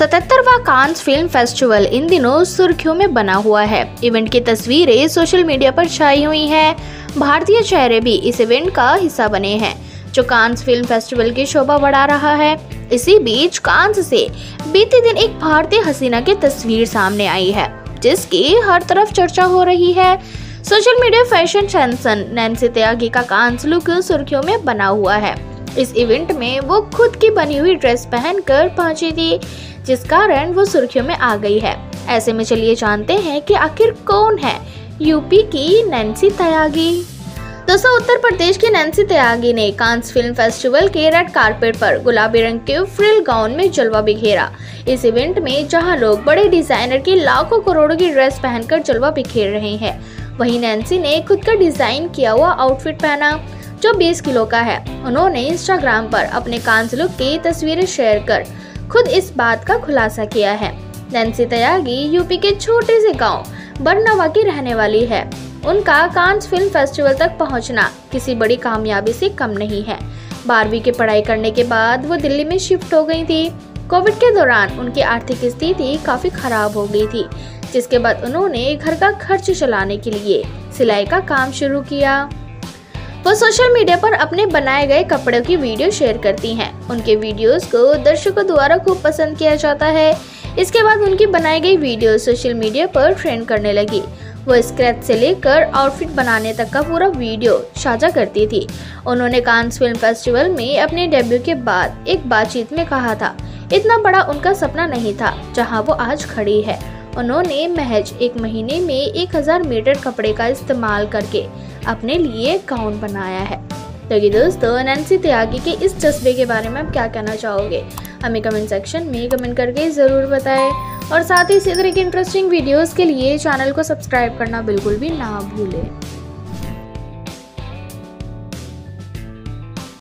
सतहत्तरवा Cannes film festival in दिनों सुर्खियों में बना हुआ है। इवेंट की तस्वीरें सोशल मीडिया पर छाई हुई हैं। भारतीय चेहरे भी इस इवेंट का हिस्सा बने हैं, जो कांस फ़िल्म फेस्टिवल की शोभा बढ़ा रहा है। इसी बीच कांस से बीते दिन एक भारतीय हसीना की तस्वीर सामने आई है, जिसकी हर तरफ़ चर्चा हो रही है। Social media fashion sensation Nancy Tyagi का कांस लुक सुर्खियों में बना हुआ है। इस इवेंट में वो खुद की बनी हुई ड्रेस पहनकर पहुँची थी। जिस कारण वो सुर्खियों में आ गई है। ऐसे में चलिए जानते हैं कि आखिर कौन है? यूपी की नैन्सी त्यागी। दोस्तों उत्तर प्रदेश की नैन्सी त्यागी ने कांस फ़िल्म फेस्टिवल के रेड कारपेट पर गुलाबी रंग के फ्रिल गाउन में जलवा बिखेरा। इस इवेंट में जहाँ लोग बड़े डिज़ाइनर की लाखों करोड़ों की ड्रेस पहनकर जलवा बिखेर रहे हैं, वहीं नैन्सी ने खुद का डिज़ाइन किया हुआ आउटफिट पहना, जो 20 किलो का है। उन्होंने इंस्टाग्राम पर अपने कांस लुक की तस्वीरें शेयर कर। खुद इस बात का खुलासा किया है। नैन्सी तयागी, यूपी के छोटे से गाँव, बरनवा की रहने वाली है। उनका कांस फ़िल्म फेस्टिवल तक पहुँचना किसी बड़ी कामयाबी से कम नहीं है। बारहवीं की पढ़ाई करने के बाद वो दिल्ली में शिफ्ट हो गई थी। कोविड के दौरान उनकी आर्थिक स्थिति काफ़ी खराब हो गई थी, जिसके बाद उन्होंने घर का खर्च चलाने के लिए सिलाई का काम शुरू किया। वो सोशल मीडिया पर अपने बनाए गए कपड़ों की वीडियो शेयर करती हैं। उनके वीडियोस को दर्शकों द्वारा खूब पसंद किया जाता है। इसके बाद उनकी बनाई गई वीडियो सोशल मीडिया पर ट्रेंड करने लगी। वो स्क्रैच से लेकर आउटफिट बनाने तक का पूरा वीडियो साझा करती थी। उन्होंने कांस फ़िल्म फेस्टिवल में अपने डेब्यू के बाद एक बातचीत में कहा था, इतना बड़ा उनका सपना नहीं था, जहाँ वो आज खड़ी है। उन्होंने महज एक महीने में एक हज़ार मीटर कपड़े का इस्तेमाल करके अपने लिए गाउन बनाया है। तो ये दोस्तों, नैन्सी त्यागी के इस जज्बे के बारे में आप क्या कहना चाहोगे? हमें कमेंट सेक्शन में कमेंट करके ज़रूर बताएँ। और साथ ही इसी तरह की इंटरेस्टिंग वीडियोस के लिए चैनल को सब्सक्राइब करना बिल्कुल भी ना भूलें।